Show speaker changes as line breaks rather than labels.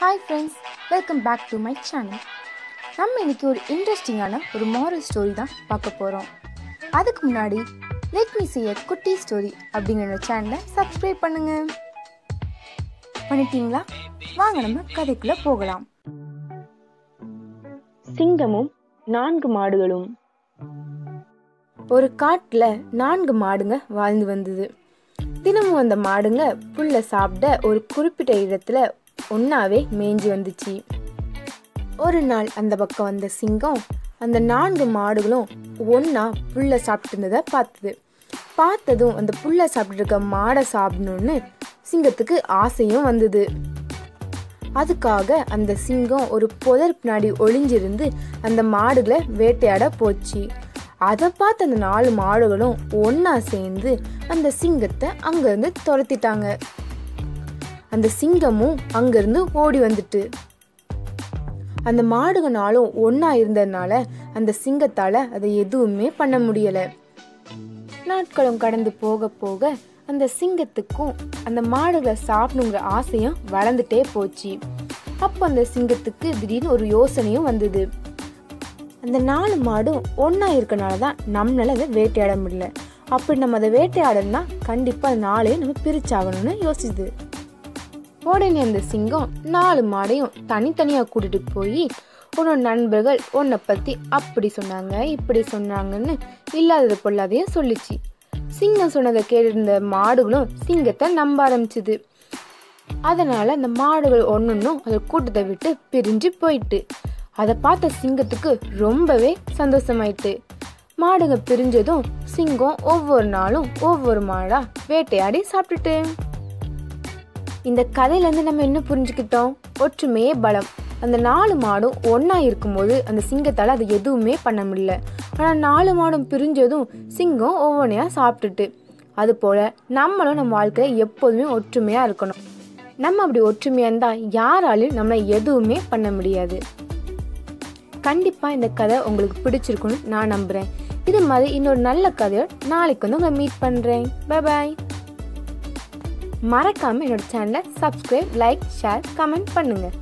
Hi friends welcome back to my channel நம்ம இன்னைக்கு ஒரு இன்ட்ரெஸ்டிங்கான ஒரு மாரல் ஸ்டோரி தான் பார்க்க போகிறோம் அதுக்கு முன்னாடி லெட் மீ a குட்டி ஸ்டோரி அப்படிங்கிற சேனலை சப்ஸ்கிரைப் பண்ணுங்க. பண்ணிட்டீங்களா? வாங்க நம்ம கதைக்குள்ள போகலாம்.
சிங்கமும் நான்கு மாடுகளும்.
ஒரு காட்டுல நான்கு மாடுங்க வாழ்ந்து வந்தது. தினமும் அந்த மாடுங்க புல்லை சாப்பிட ஒரு குறிப்பிட்ட இடத்துல ஒன்றாவே மேய்ஞ்சி வந்துச்சு. ஒரு நாள் அந்த பக்கம் வந்த சிங்கம் அந்த நான்கு மாடுகளும் ஒன்றா புல்லை சாப்பிட்டு இருந்ததை பார்த்தது. பார்த்ததும் அந்த புல்லை சாப்பிட்டு இருக்க மாடை சாப்பிடணும்னு சிங்கத்துக்கு ஆசையும் வந்தது. அதுக்காக அந்த சிங்கம் ஒரு புதர் பின்னாடி ஒளிஞ்சிருந்து அந்த மாடுகளை வேட்டையாட போச்சு. அதை பார்த்து அந்த நாலு மாடுகளும் ஒன்றா சேர்ந்து அந்த சிங்கத்தை அங்கேருந்து துரத்திட்டாங்க. அந்த சிங்கமும் அங்கிருந்து ஓடி வந்துட்டு. அந்த மாடுக நாளும் இருந்ததுனால அந்த சிங்கத்தால அதை எதுவுமே பண்ண முடியல. நாட்களும் கடந்து போக போக அந்த சிங்கத்துக்கும் அந்த மாடுகளை சாப்பிடுங்கிற ஆசையும் வளர்ந்துட்டே போச்சு. அப்போ அந்த சிங்கத்துக்கு திடீர்னு ஒரு யோசனையும் வந்தது. அந்த நாலு மாடும் ஒன்றா இருக்கனால தான் நம்மளால அதை வேட்டையாட முடியல. அப்படி நம்ம அதை வேட்டையாடணும்னா கண்டிப்பாக அந்த நாளையும் நம்ம பிரிச்சாகணும்னு யோசிச்சுது. உடனே அந்த சிங்கம் நாலு மாடையும் தனித்தனியாக கூட்டிட்டு போய் உன்னோட நண்பர்கள் உன்னை பற்றி அப்படி சொன்னாங்க இப்படி சொன்னாங்கன்னு இல்லாதது பொல்லாதையும் சொல்லிச்சு. சிங்கம் சொன்னதை கேட்டிருந்த மாடுகளும் சிங்கத்தை நம்ப ஆரம்பிச்சுது. அதனால அந்த மாடுகள் ஒன்னொன்னும் அதை கூட்டத்தை விட்டு பிரிஞ்சு போயிட்டு அதை பார்த்த சிங்கத்துக்கு ரொம்பவே சந்தோஷமாயிட்டு. மாடுங்க பிரிஞ்சதும் சிங்கம் ஒவ்வொரு நாளும் ஒவ்வொரு மாடா வேட்டையாடி சாப்பிட்டுட்டு. இந்த கதையிலேருந்து நம்ம என்ன புரிஞ்சுக்கிட்டோம்? ஒற்றுமையே பலம். அந்த நாலு மாடும் ஒன்றா இருக்கும்போது அந்த சிங்கத்தால் அது எதுவுமே பண்ண முடியல. ஆனால் நாலு மாடும் பிரிஞ்சதும் சிங்கம் ஒவ்வொன்றையாக சாப்பிட்டுட்டு. அதுபோல் நம்மளும் நம்ம வாழ்க்கையில் எப்போதுமே ஒற்றுமையாக இருக்கணும். நம்ம அப்படி ஒற்றுமையாக இருந்தால் யாராலையும் நம்மளை எதுவுமே பண்ண முடியாது. கண்டிப்பாக இந்த கதை உங்களுக்கு பிடிச்சிருக்குன்னு நான் நம்புகிறேன் இது மாதிரி இன்னொரு நல்ல கதையை நாளைக்கு வந்து உங்களை மீட் பண்ணுறேன் பை பாய் மறக்காமல் என்னோட சேனலை சப்ஸ்கிரைப் லைக் ஷேர் கமெண்ட் பண்ணுங்கள்